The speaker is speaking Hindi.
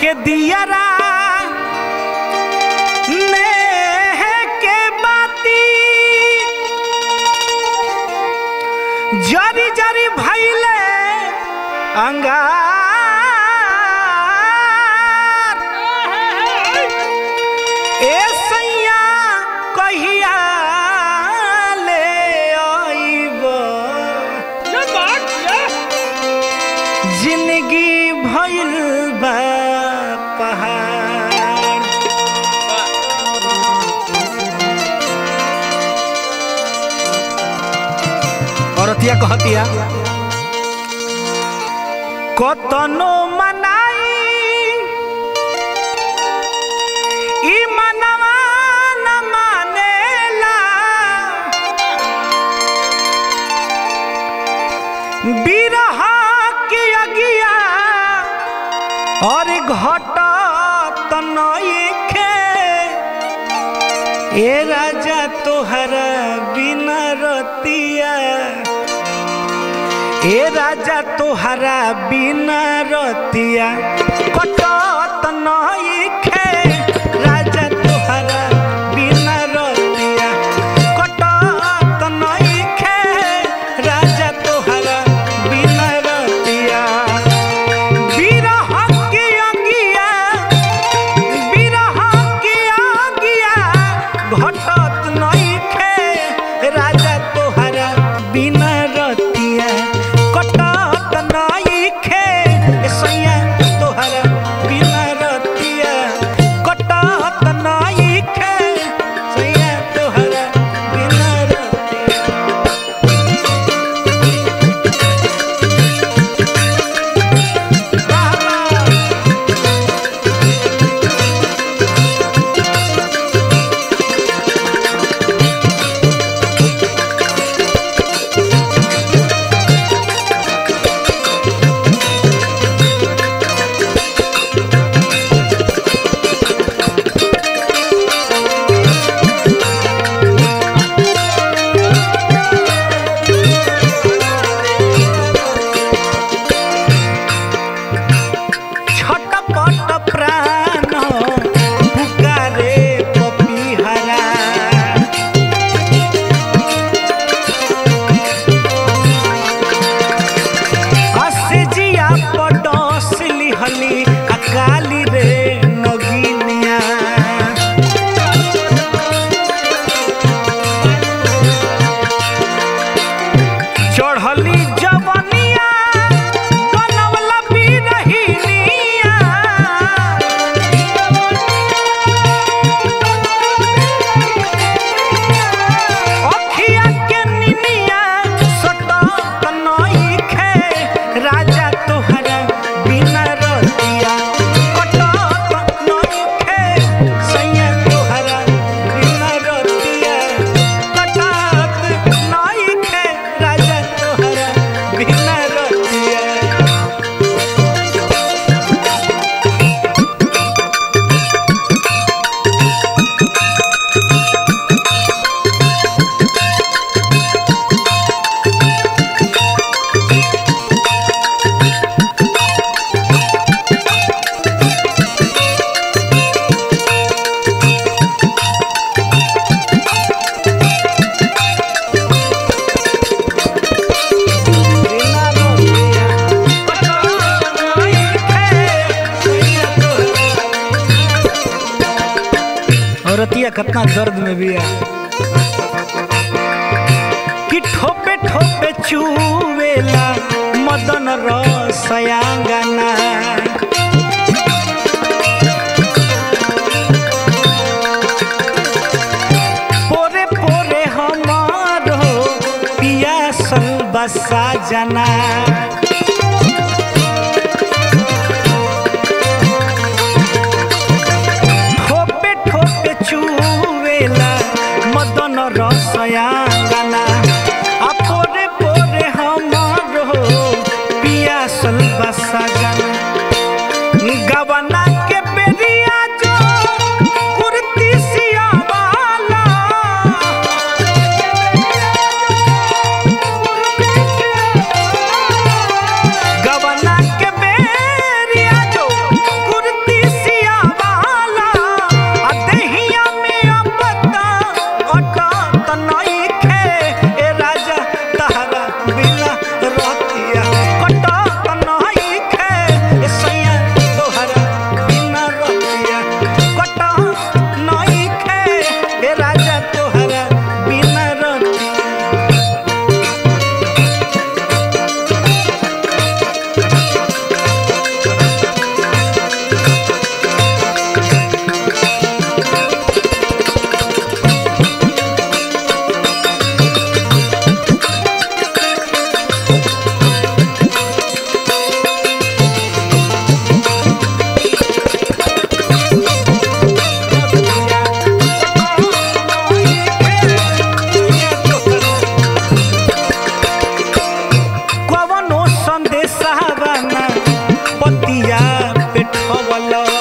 के दियरा नेह के बाती। जरी जरी भैले अंगार। ए सैया कहिया ले आइब ज़िंदगी भइल बा। औरतिया कहतिया कतनो मनाई, ई मनवा न मानेला। बिरह के अगिया, और घट तनखे ए राजा ए राजा तोहरा बिना रतिया। कटत नइखे कितना दर्द में भी है। कि ठोपे ठोपे चुवेला, मदन रसयांगना पोरे पोरे हमारो पिया सल बसा जना। बैठा वाला